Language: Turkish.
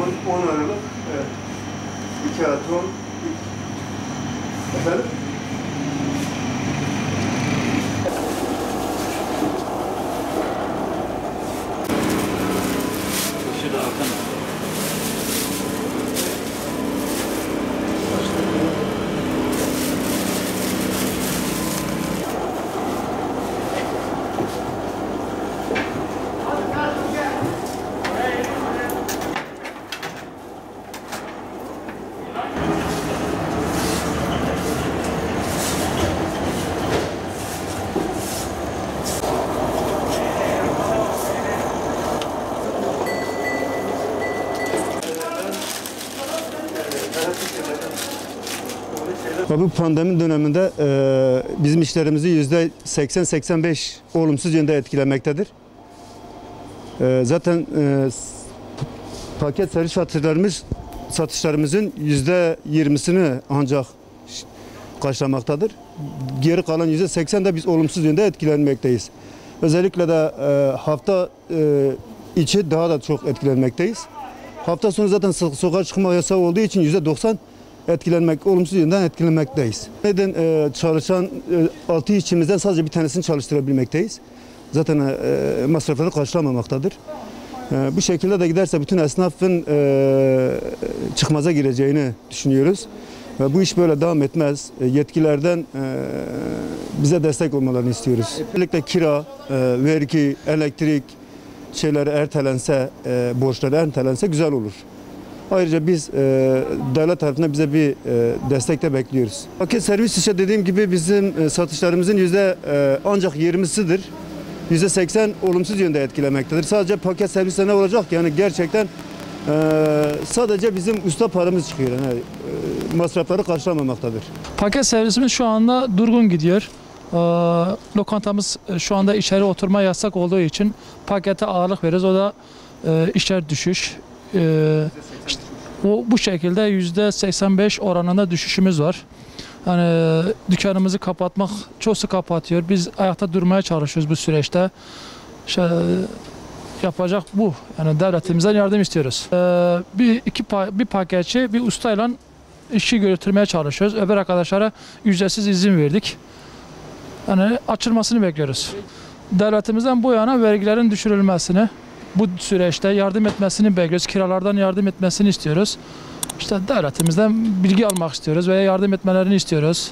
ton, 10 Aralık, evet. 2 atom, efendim? Bu pandemi döneminde e, bizim işlerimizi yüzde 80-85 olumsuz yönde etkilemektedir. E, zaten e, paket servis satışlarımız satışlarımızın yüzde 20'sini ancak karşılamaktadır. Geri kalan yüzde 80 de biz olumsuz yönde etkilenmekteyiz. Özellikle de hafta içi daha da çok etkilenmekteyiz. Hafta sonu zaten so- sokağa çıkma yasağı olduğu için yüzde 90 etkilenmek, olumsuz yönden etkilenmekteyiz. Neden e, çalışan e, 6 işçimizden sadece bir tanesini çalıştırabilmekteyiz. Zaten e, masrafları karşılamamaktadır. E, bu şekilde de giderse bütün esnafın e, çıkmaza gireceğini düşünüyoruz. Ve bu iş böyle devam etmez. E, Yetkilerden e, bize destek olmalarını istiyoruz. Özellikle kira, e, vergi, elektrik şeyleri ertelense, e, borçları ertelense güzel olur. Ayrıca biz e, devlet tarafından bize bir e, destek de bekliyoruz. Paket servis işte dediğim gibi bizim e, satışlarımızın yüzde e, ancak 20'sidir. Yüzde 80 olumsuz yönde etkilemektedir. Sadece paket serviste ne olacak? Yani gerçekten e, sadece bizim usta paramız çıkıyor. Yani, e, masrafları karşılamamaktadır. Paket servisimiz şu anda durgun gidiyor. Ee, lokantamız e, şu anda içeri oturma yasak olduğu için pakete ağırlık veriyoruz. O da e, işler düşüş. Ee, işte o bu şekilde yüzde 85 oranında düşüşümüz var. Yani dükkanımızı kapatmak çoğusu kapatıyor. Biz ayakta durmaya çalışıyoruz bu süreçte. İşte, yapacak bu. Yani devletimizden yardım istiyoruz. Ee, bir iki pa- bir paketçi bir ustayla işi götürmeye çalışıyoruz. Öbür arkadaşlara ücretsiz izin verdik. Yani açılmasını bekliyoruz. Devletimizden bu yana vergilerin düşürülmesini, bu süreçte yardım etmesini bekliyoruz. Kiralardan yardım etmesini istiyoruz. İşte devletimizden bilgi almak istiyoruz veya yardım etmelerini istiyoruz.